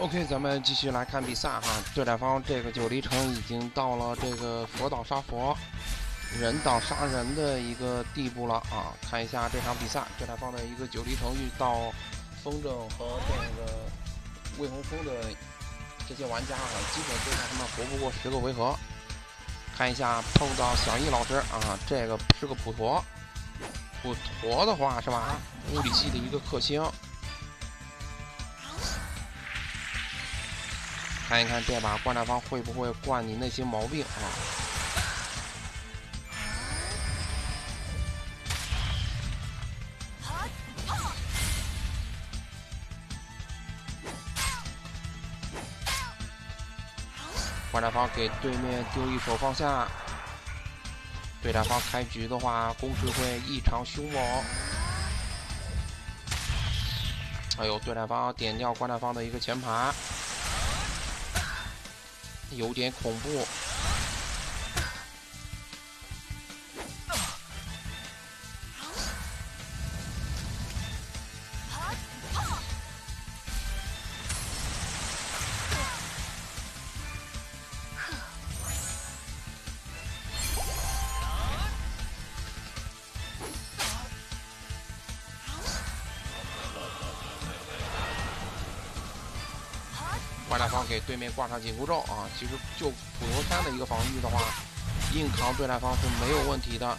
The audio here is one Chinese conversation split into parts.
OK，咱们继续来看比赛哈。对战方这个九黎城已经到了这个佛岛杀佛、人岛杀人的一个地步了啊！看一下这场比赛，对战方的一个九黎城遇到风筝和这个魏红峰的这些玩家啊，基本对战他们活不过十个回合。看一下碰到小易老师啊，这个是个普陀，普陀的话是吧？物理系的一个克星。看一看这把观战方会不会惯你那些毛病啊？观战方给对面丢一手放下，对战方开局的话攻势会异常凶猛。哎呦，对战方点掉观战方的一个前排。有点恐怖。外来方给对面挂上紧箍咒啊！其实就普陀山的一个防御的话，硬扛对战方是没有问题的。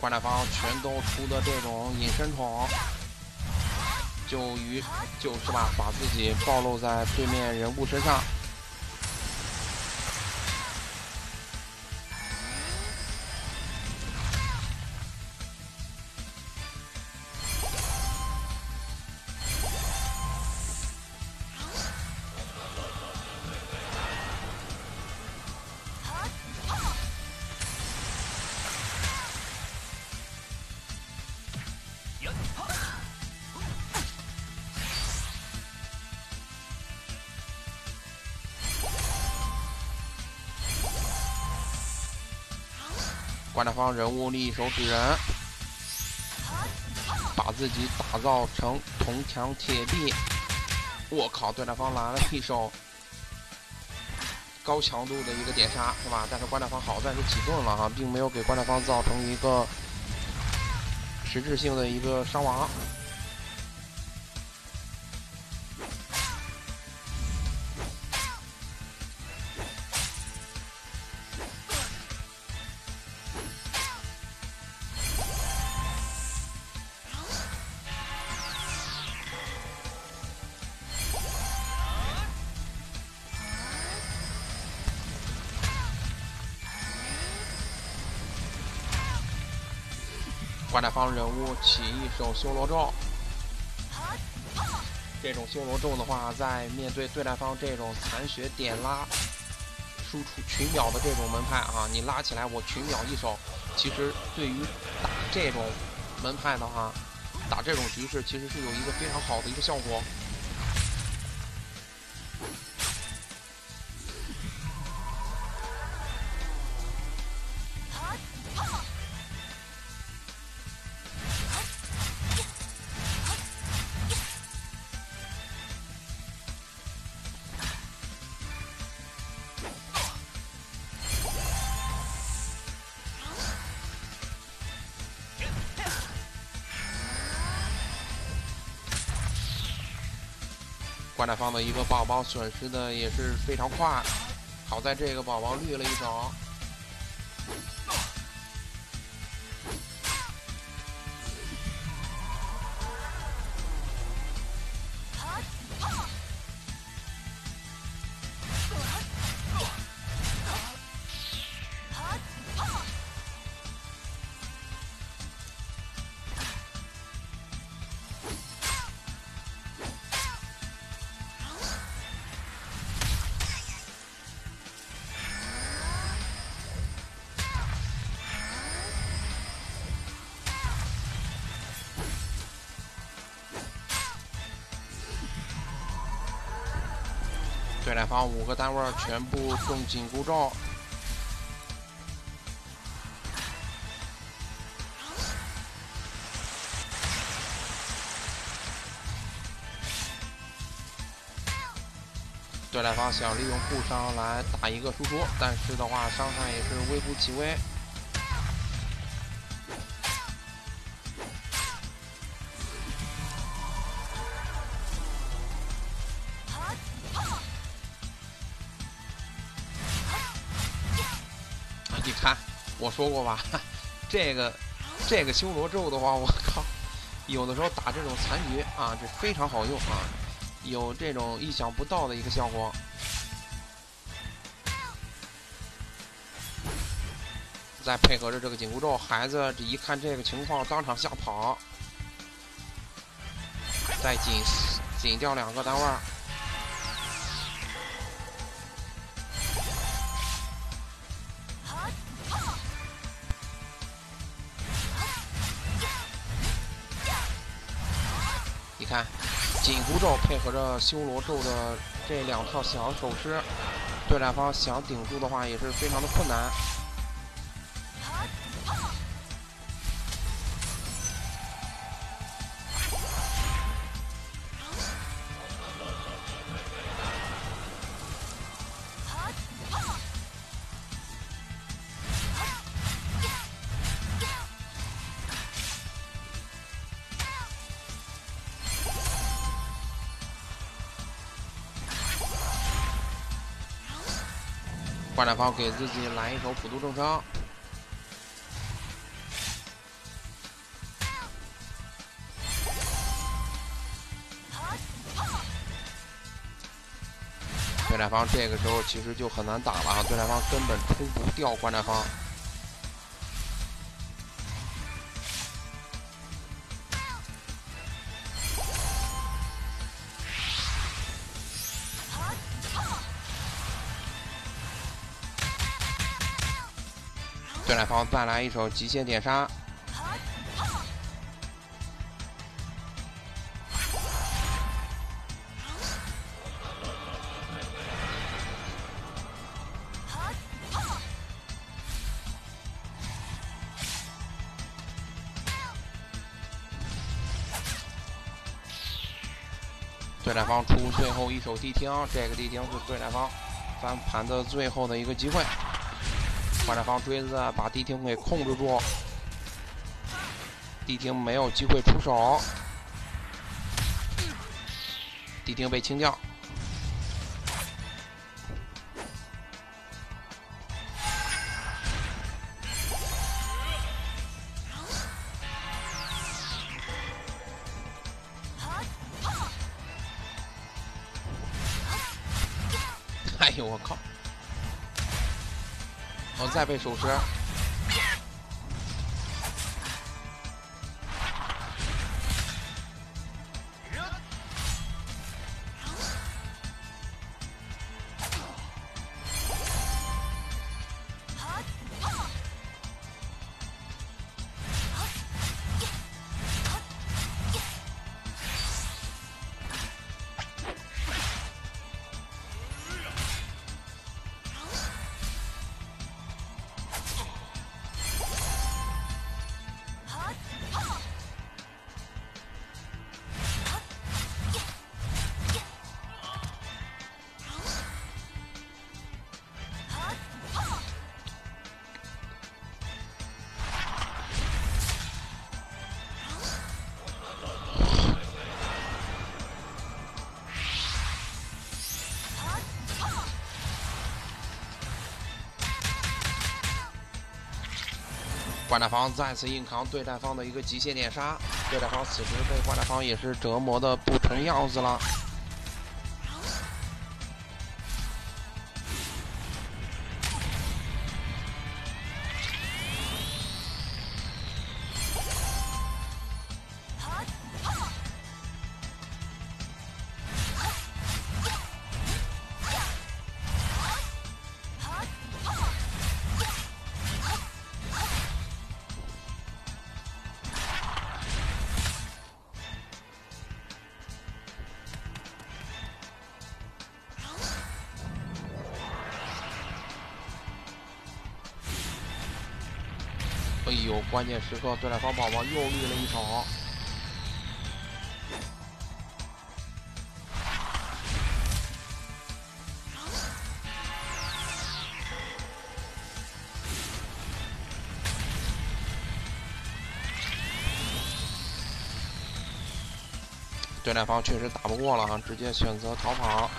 观察方全都出的这种隐身宠，就于就是吧，把自己暴露在对面人物身上。观战方人物立手指人，把自己打造成铜墙铁壁。我靠，对战方来了一手高强度的一个点杀，是吧？但是观战方好在是启动了哈，并没有给观战方造成一个实质性的一个伤亡。观战方人物起一手修罗咒，这种修罗咒的话，在面对对战方这种残血点拉、输出群秒的这种门派啊，你拉起来我群秒一手，其实对于打这种门派的话，打这种局势其实是有一个非常好的一个效果。观战方的一个宝宝损失的也是非常快，好在这个宝宝绿了一手。对战方五个单位全部送紧箍咒。对战方想利用护伤来打一个输出，但是的话伤害也是微乎其微。你看，我说过吧，这个这个修罗咒的话，我靠，有的时候打这种残局啊，这非常好用啊。有这种意想不到的一个效果，再配合着这个紧箍咒，孩子这一看这个情况，当场吓跑，再紧紧掉两个单位。紧箍咒配合着修罗咒的这两套小手势，对战方想顶住的话也是非常的困难。观战方给自己来一手普渡众生，对战方这个时候其实就很难打了，对战方根本冲不掉观战方。对战方再来一手极限点杀，对战方出最后一手地听，这个地听是对战方翻盘的最后的一个机会。观战方锥子把谛听给控制住，谛听没有机会出手，谛听被清掉。再被守时观战方再次硬扛对战方的一个极限点杀，对战方此时被观战方也是折磨的不成样子了。哎呦，关键时刻，对战方宝宝又绿了一手。对战方确实打不过了，直接选择逃跑。